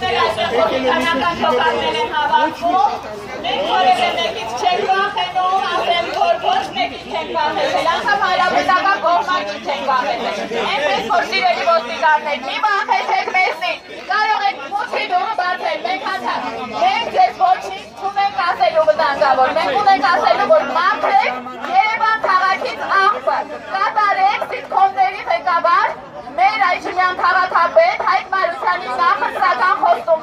կենտրոնական շոկատներ են հավաքվում, մենք որևէ մեկից չենք վախենում, ասեմ, որ ոչ մեկից չենք վախեցել, անգամ հարաբերական կողմակից չենք վախեցել։ Այնպես որ սիրելի ոստիկաններ, մի վախեցեք մեզնից, կարող եք մուտքի դուրը բացել, մենք հացա, մենք ձեզ ոչինչ չունենք ասելու վտանգավոր, մենք ունենք ասելու, որ մաքրեք Երևան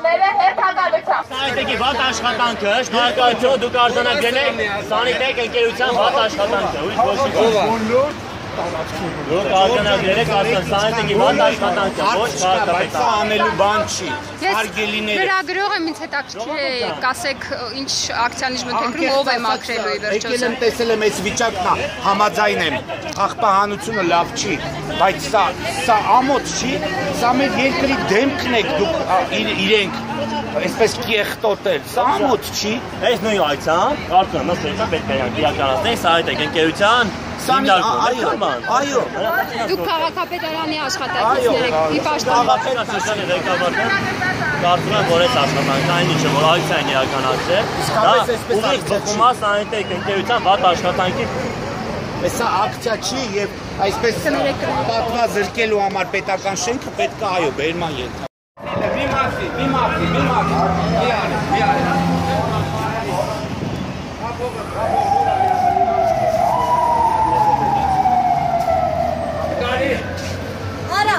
խոստումները հերթականությամբ։ Սանիտեկի վատ աշխատանքը, շնորհակալություն դուք արձանագրել եք Սանիտեկ ընկերության վատ աշխատանքը, ուրիշ ոչինչ։ Դուք արձանագրել եք Սանիտեկի վատ աշխատանքը, ոչ Բայց սա անելու բան չի։ Ես Արգելիները լրագրող եմ, ինձ հետաքրքիր է, կասեք ինչ ակցիաներ մտքրում ով է մաքրելու ի վերջո։ Եկել եմ տեսել եմ այս վիճակն, է, համաձայն եմ։ Աղբահանությունը լավ չի, բայց սա սա ամոթ չի, սա մեր երկրի դեմքն եք դուք իրենք այսպես կեղտոտել։ Սա ամոթ չի։ Այս նույն կարծում եմ, ըստ էության պետք է իրականացնել Սանիտեկ ընկերության Սանի այո, այո, Դուք քաղաքապետարանի աշխատակիցներ եք, ի պաշտոն Քաղաքացիական ղեկավարը կարծում եմ, որ այս աշխատանքը այն ինչը որ այցը են իրականացրել, դա ուղիղ է Սանիտեկ ընկերության վատ աշխատանքի Սա ակցիա չի եւ այսպես պատվազրկելու համար պետական շենքը պետք է այո բերման ենթա։ Մի մացի, մի մացի, մի մացի։ Մի արի,